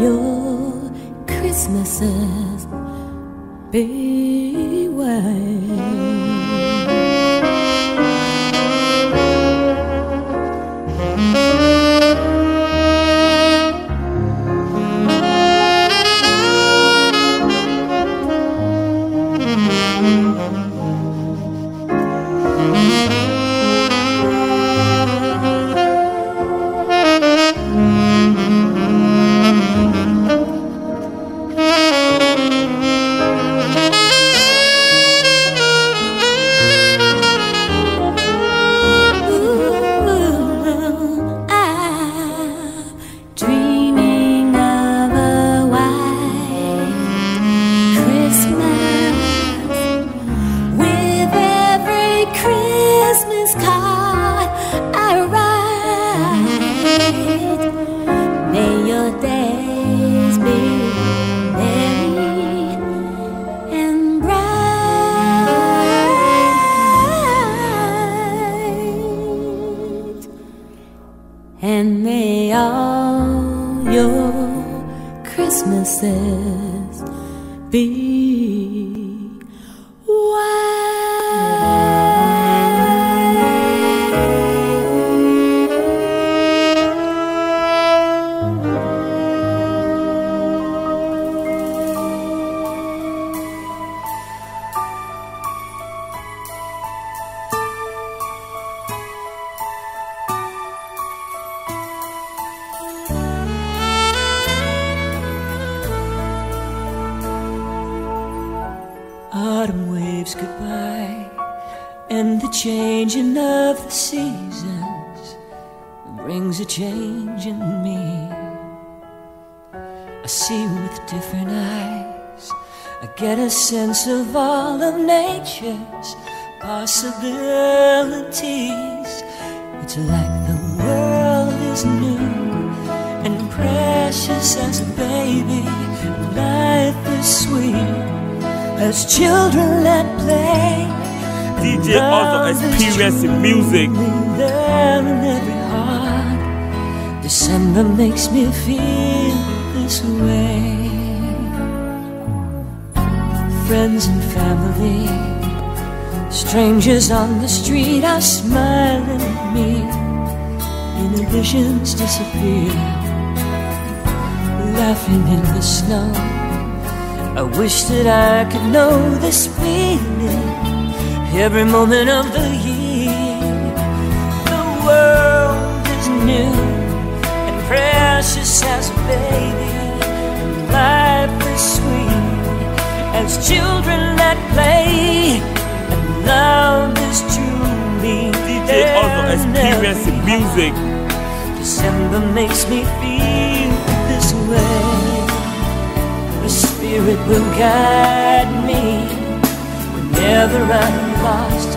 your Christmases be white. Sense of all of nature's possibilities. It's like the world is new and precious as a baby, life is sweet as children at play. DJ Ozor experiencing music. There in every heart. December makes me feel this way. Friends and family, strangers on the street are smiling at me. Inhibitions disappear, laughing in the snow. I wish that I could know this feeling every moment of the year. The world is new and precious as a baby. Life is sweet as children that play. And love is truly DJ Ozor experience music. December makes me feel this way. The Spirit will guide me whenever I'm lost.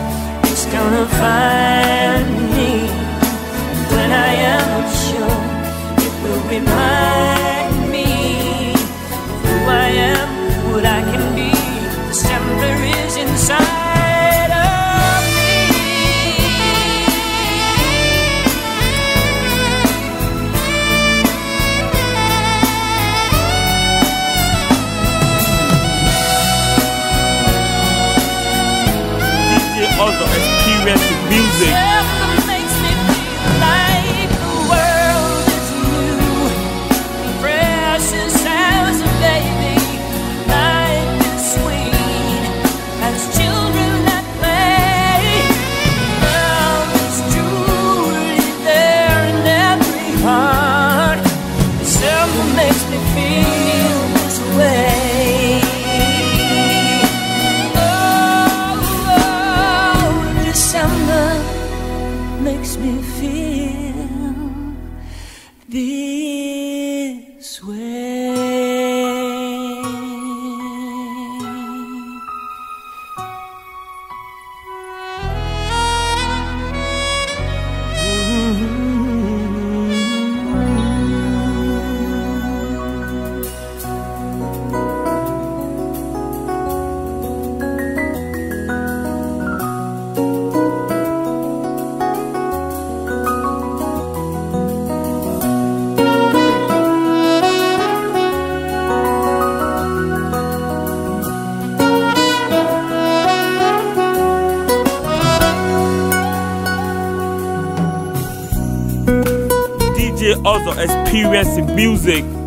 It's gonna find me when I am unsure. It will be me Music. Music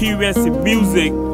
experiencing music.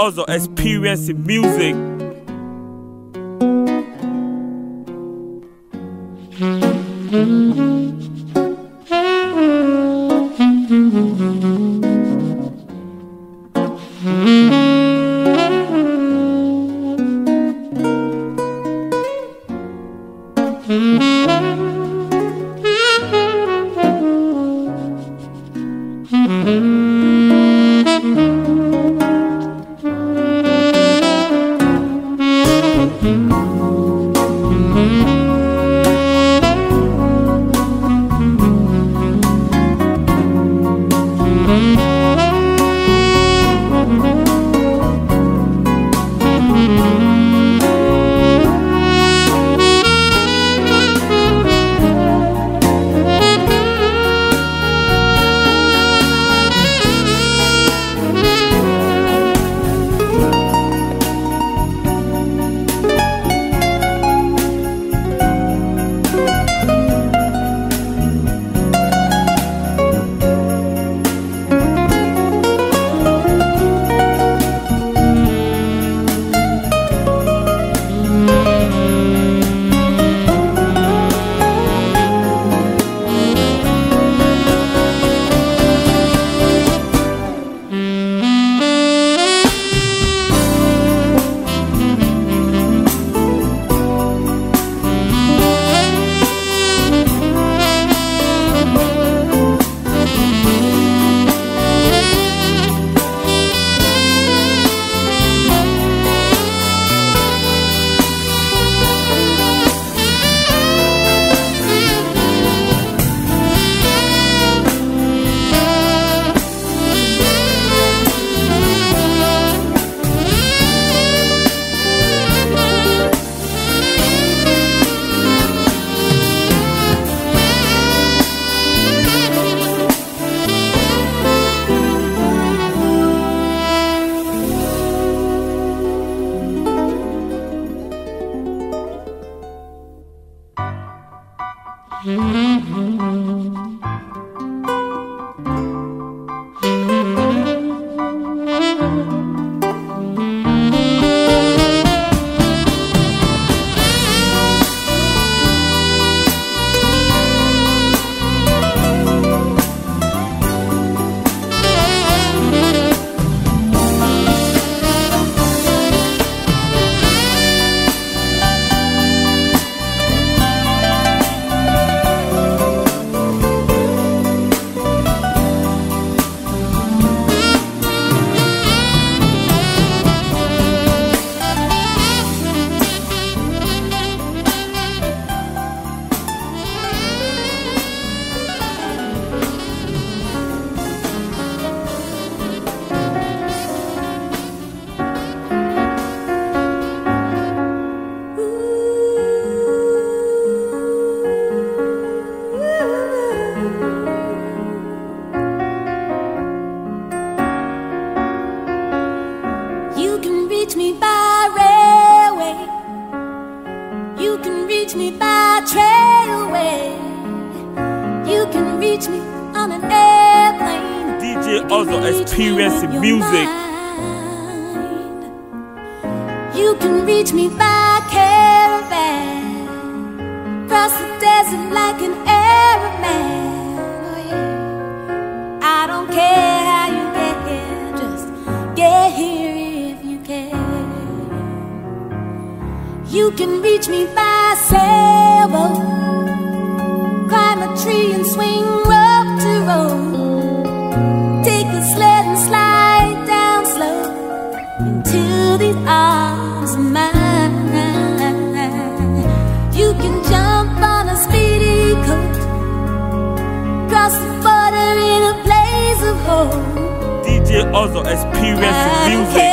Also experiencing music. You can reach me by sailboat, climb a tree and swing rope to rope. Take a sled and slide down slow into these arms of mine. You can jump on a speedy coat, cross the border in a blaze of hope. DJ Ozor experience music.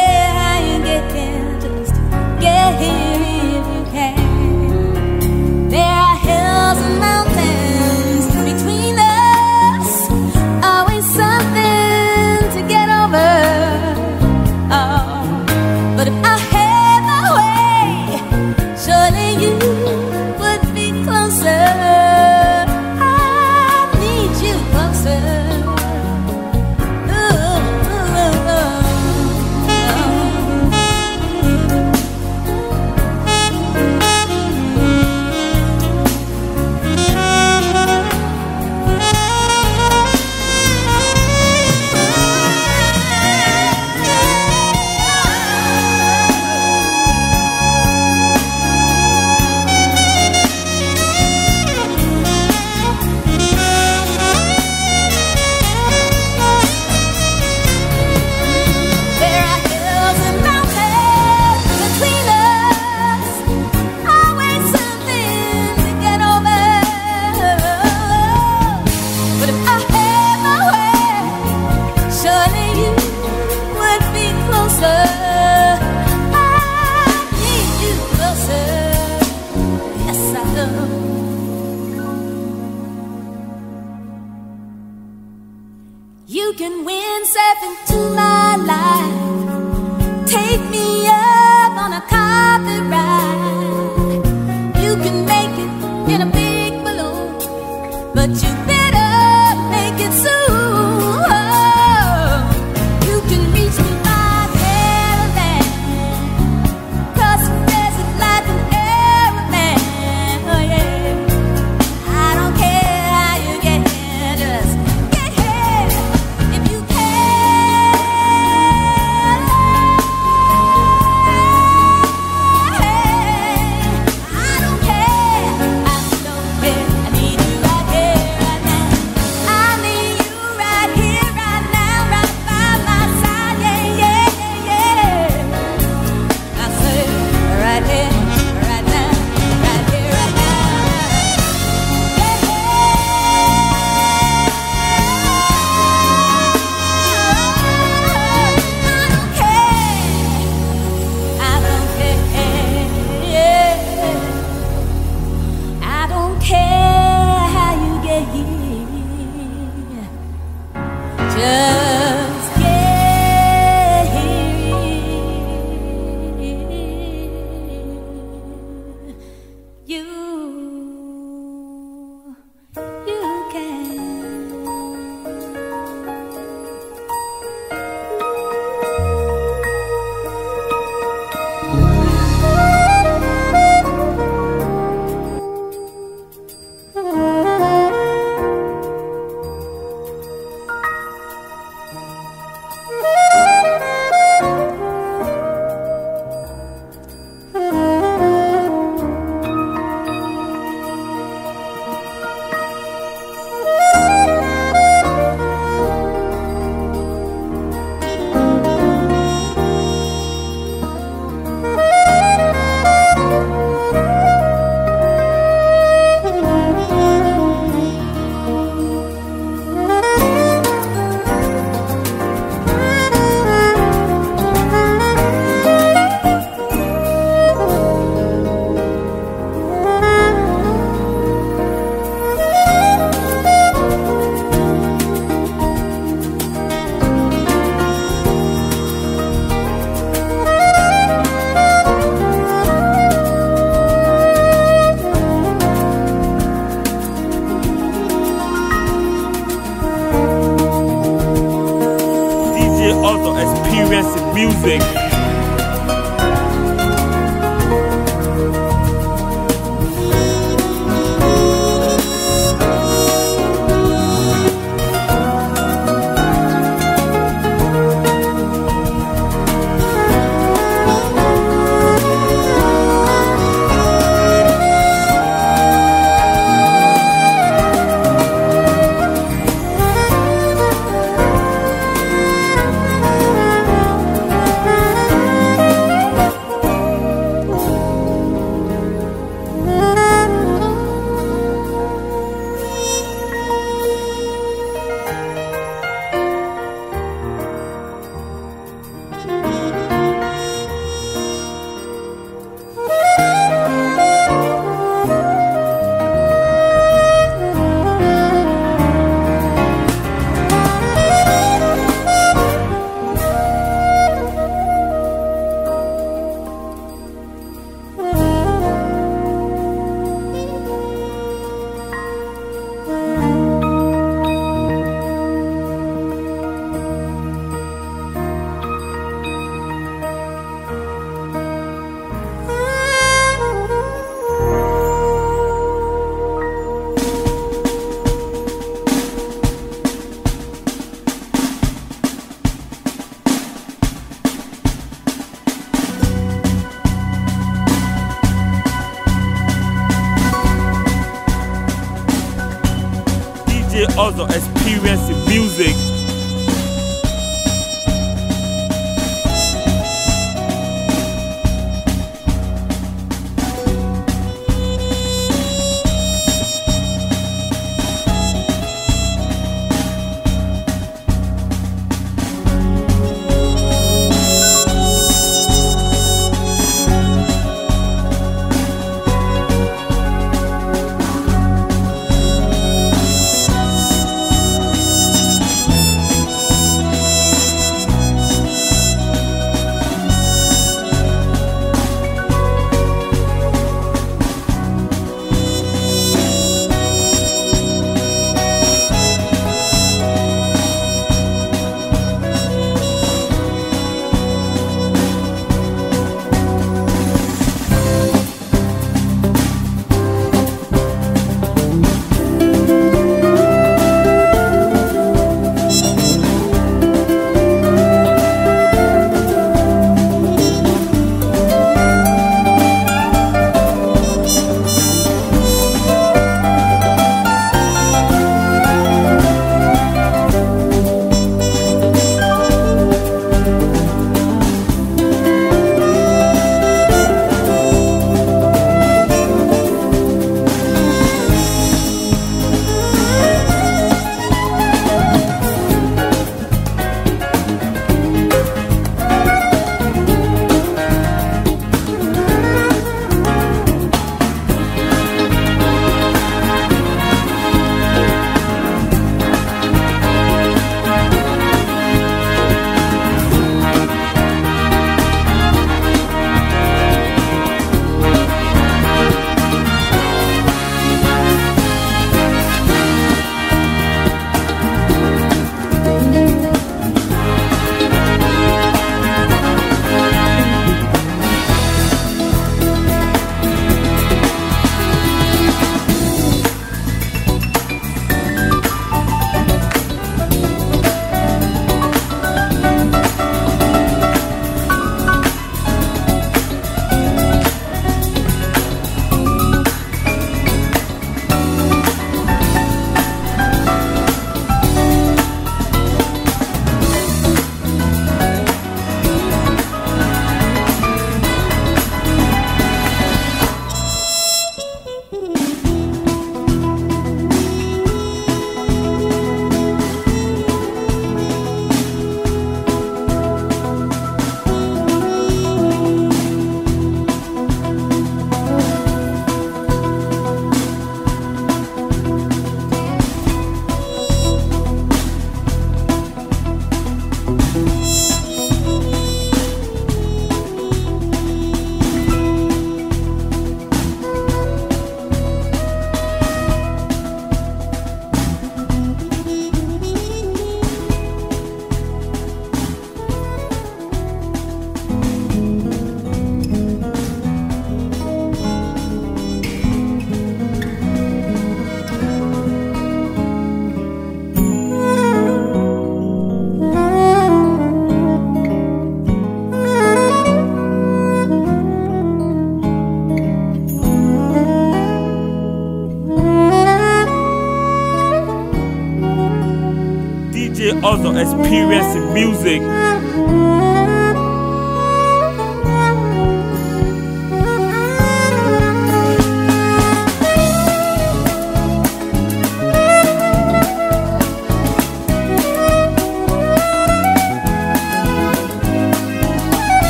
Experiencing music.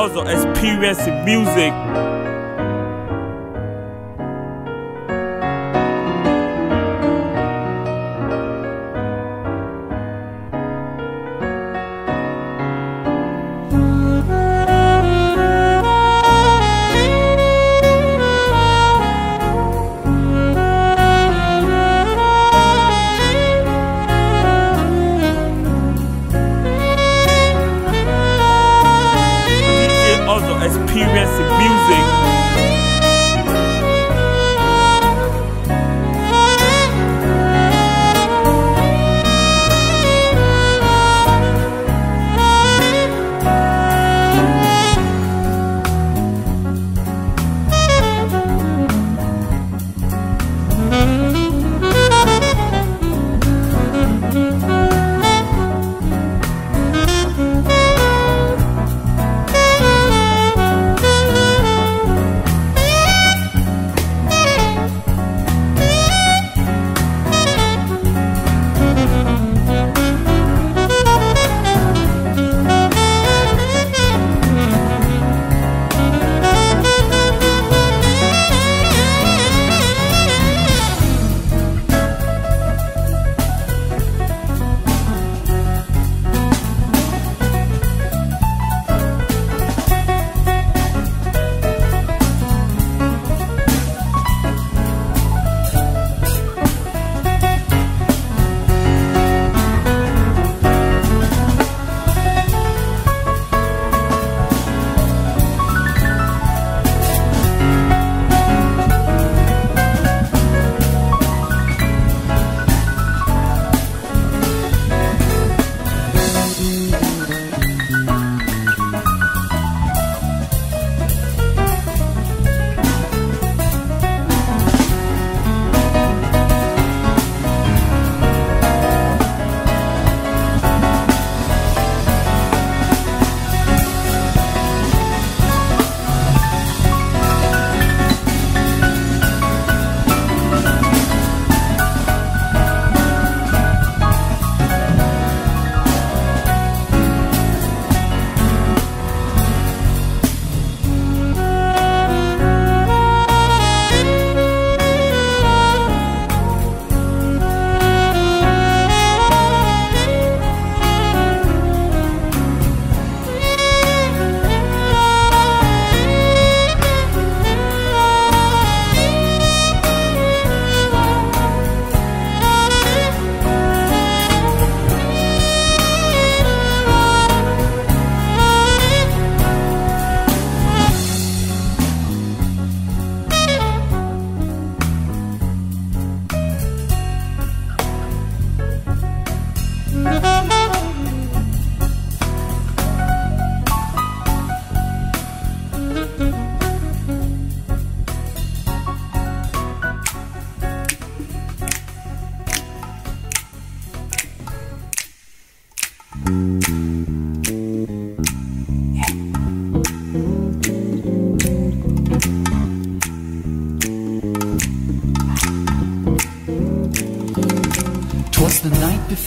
Also experiencing music.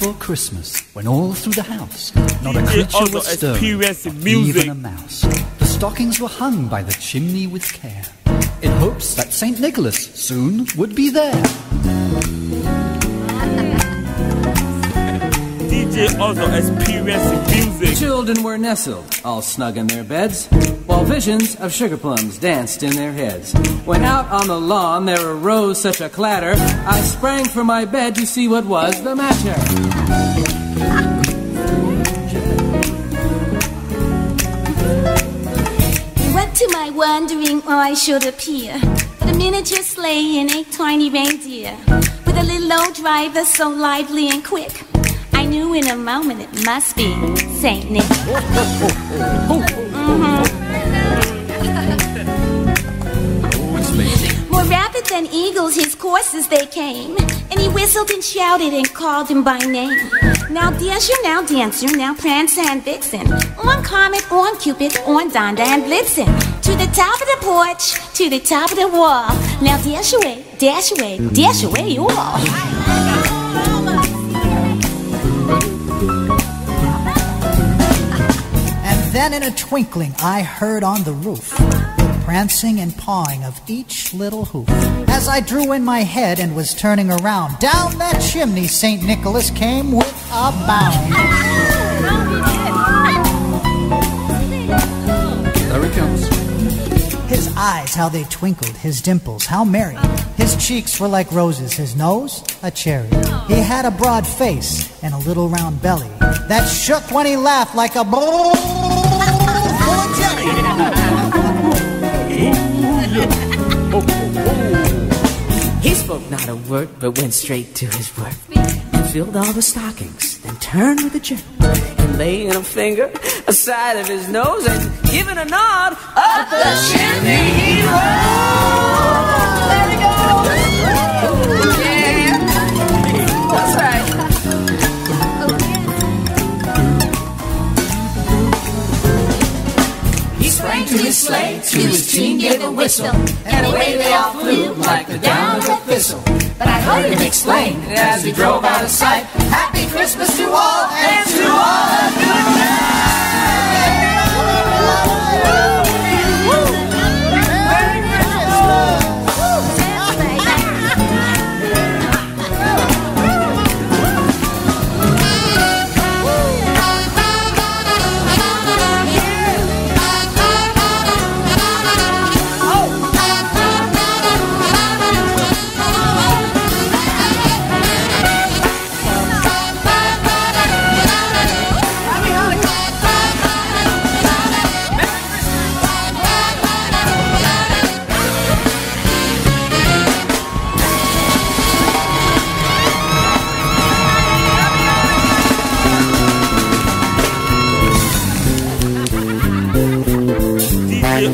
Before Christmas, when all through the house, not a creature also was stirring, not music. even a mouse. The stockings were hung by the chimney with care, in hopes that Saint Nicholas soon would be there. DJ Ozor experiencing music. Children were nestled, all snug in their beds, while visions of sugar plums danced in their heads. When out on the lawn there arose such a clatter, I sprang from my bed to see what was the matter. Wondering why I should appear with a miniature sleigh and a tiny reindeer with a little old driver so lively and quick. I knew in a moment it must be Saint Nick. Mm-hmm. More rapid than eagles, his courses they came, and he whistled and shouted and called him by name. Now Dasher, now Dancer, now Prancer and Vixen, on Comet, on Cupid, on Donder and Blitzen, to the top of the porch, to the top of the wall. Now dash away, dash away, dash away, you all. And then in a twinkling I heard on the roof the prancing and pawing of each little hoof. As I drew in my head and was turning around, down that chimney St. Nicholas came with a bound. His eyes, how they twinkled, his dimples, how merry. His cheeks were like roses, his nose, a cherry. He had a broad face and a little round belly that shook when he laughed like a bowl full of jelly. He spoke not a word, but went straight to his work. And filled all the stockings, then turned with a jerk. Laying a finger aside of his nose and giving a nod up the chimney he rose. To his sleigh, to his team gave a whistle, and away they all flew like the down of a thistle. But I heard him explain as we drove out of sight, Happy Christmas to all and to all a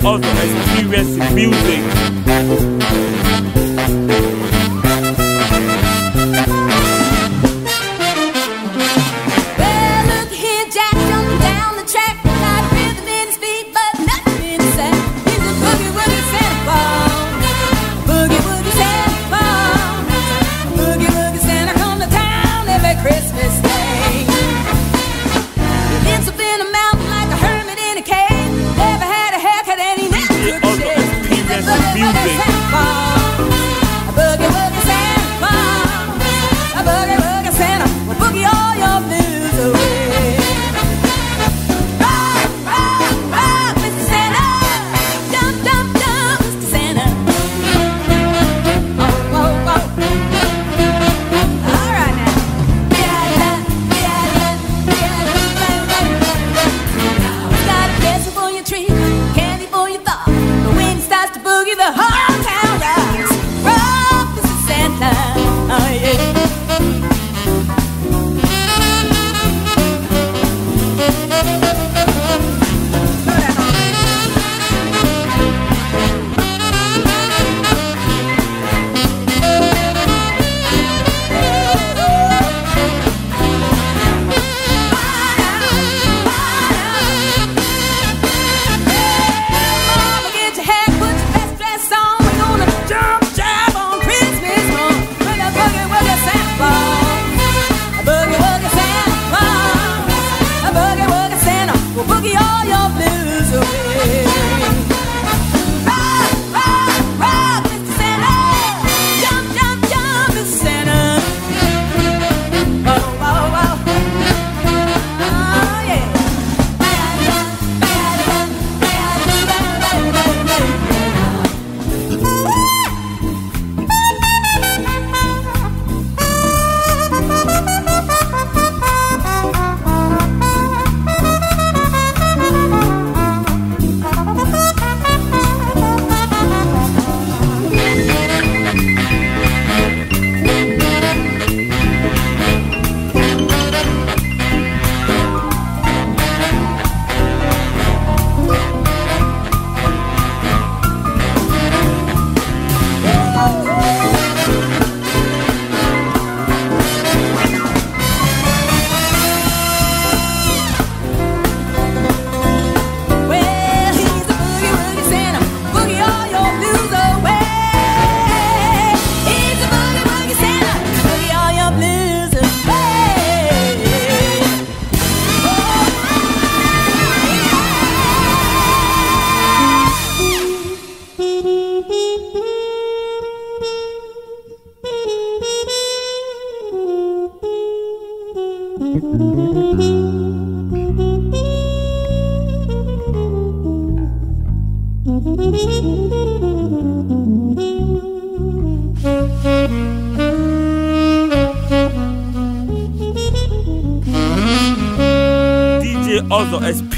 Ozor experiencing music.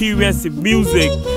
Experiencing music.